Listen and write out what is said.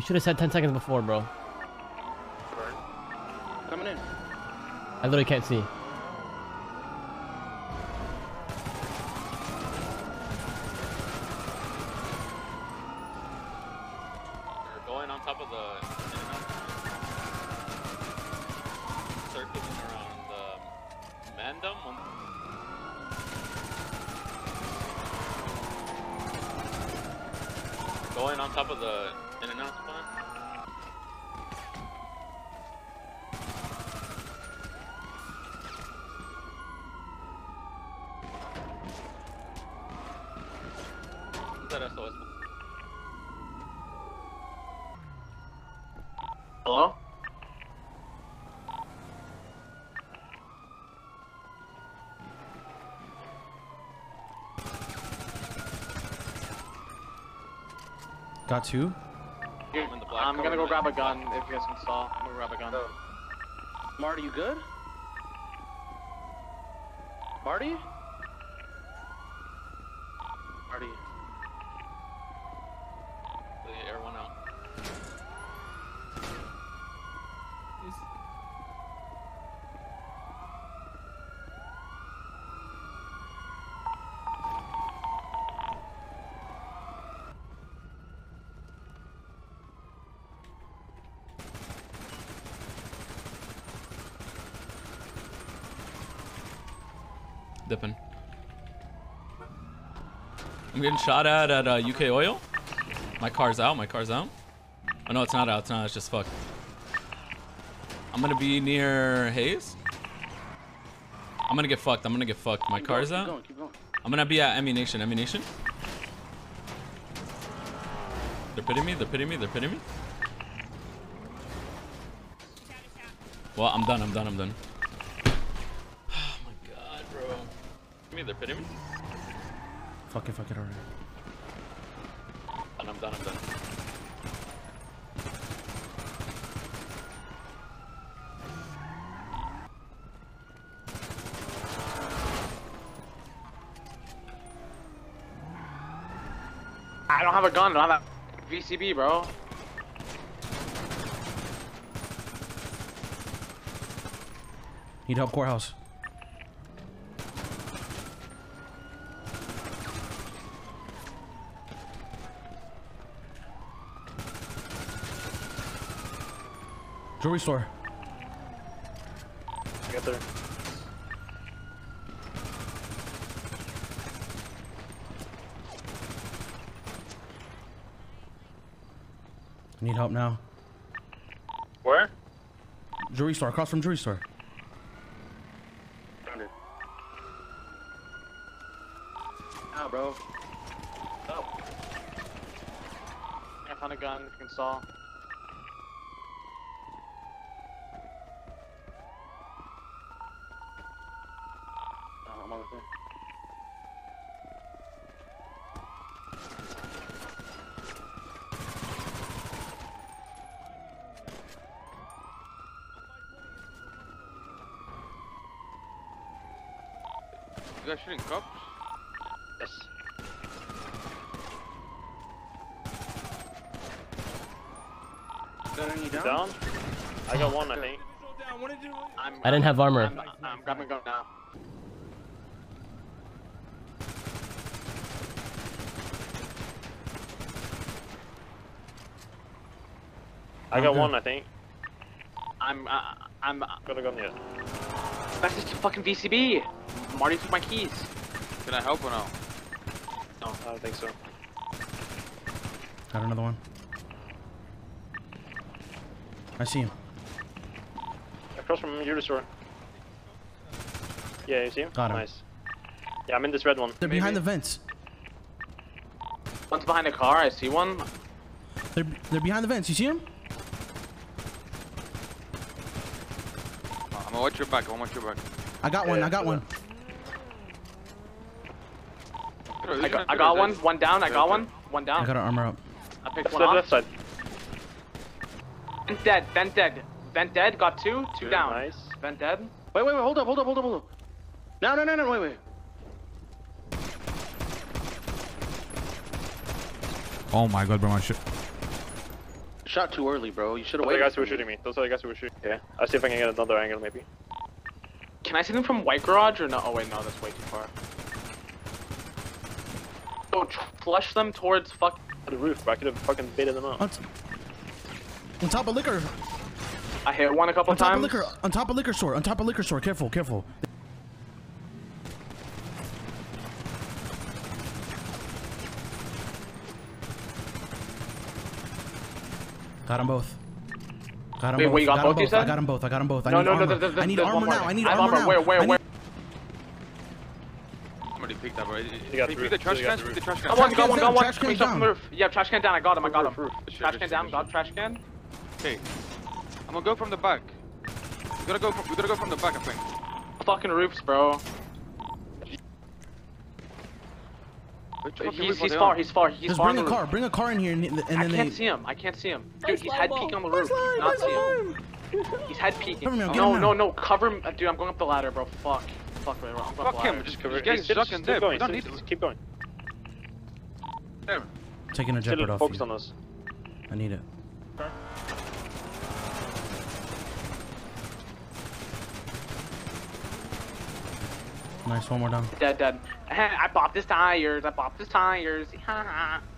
You should have said 10 seconds before, bro. Coming in. I literally can't see. Going on top of the circling around the Mandem. Going on top of the in and out spot. Is that SOS? Hello? Got two. I'm in the black I'm gonna go grab a gun if you guys can stall. I'm gonna grab a gun. Marty, you good? Marty. The air went out. Dipping. I'm getting shot at at uh, UK Oil. My car's out. My car's out. Oh no, it's not out. It's not. It's just fucked. I'm gonna be near Hayes. I'm gonna get fucked. I'm gonna get fucked. My Keep car's going, out. Keep going, keep going. I'm gonna be at ammunition. Ammunition. They're pitting me. They're pitting me. They're pitting me. Well, I'm done. I'm done. I'm done. Oh my god, bro. Me. They're pitting me. Fuck it, fuck it, alright. And I'm done. I'm done. I don't have a gun. I don't have a VCB, bro. Need help, courthouse. Jewelry store. Get there. Need help now. Where? Jewelry store, across from jewelry store. Found it. Now, bro. Oh. I found a gun. If you can stall. Oh, I'm over there. You guys shooting cops? Yes. Gunning you down? Down? I got one, I think. I'm, I didn't have armor. I'm, I'm grabbing gun now. I got one, I think. I'm, uh, I'm. Got a gun yet. That's just a fucking VCB. Marty took my keys. Can I help or no? No, I don't think so. Got another one. I see him. Across from your store. Yeah, you see him? Got him. Nice. Yeah, I'm in this red one. They're behind the vents. One's behind the car. I see one. They're they're behind the vents. You see him? I'm gonna watch your back. I'm gonna watch your back. I got one. Yeah, I got one. I got, I got one. One down. I got one. One down. I got to armor up. I picked Left one side, off. left side. Vent dead. Vent dead. Vent dead. Got two. Two Good, down. Nice. Vent dead. Wait, wait, wait. Hold up, hold up, hold up, hold up. No, no, no, no. Wait, wait. Oh my god, bro, my shit. Shot too early, bro. You should have Those are the guys who were shooting me. Those are the guys who were shooting. Yeah. I'll see if I can get another angle maybe. Can I see them from White Garage or no? Oh wait, no, that's way too far. Oh, tr- flush them towards fuck. The roof, bro. I could have fucking baited them out. On, on top of liquor. I hit one a couple On top times. of liquor. On top of liquor store. On top of liquor store. Careful, careful. Got them both. Got 'em Wait, both. wait, you got got 'em both, you both. I got them both. I got them both. I No, need no, no, armor. there- there- I need armor now. I need I armor now. Where, where, where? Somebody picked that, bro. got pick the trash They got cans. the Pick the trash Got one, got can's one, down, got one. trash Coming can's from the roof. Yeah, trash can down. I got him. I got him. Roof, roof. Trash can down. Got trash can. Okay. I'm gonna go from the back. We gotta go. From, we gotta go from the back, I think. Fucking roofs, bro. Which He's, he's far. He's far. He's Just far bring a car. Bring a car in here, and, and then I can't they. see him. I can't see him. Dude, he's head peeking on the roof. Not see him. He's head peeking. Cover me, I'm No, no, no. Cover him. Dude, I'm going up the ladder, bro. Fuck. Fuck, right, I'm going up the Fuck him. Just Cover. These guys Just, stuck just in keep there. going. We don't Just, need just keep going. Taking a Still jeopard off focus on us. I need it. Nice, one more down. Dead, dead. I popped his tires. I popped his tires.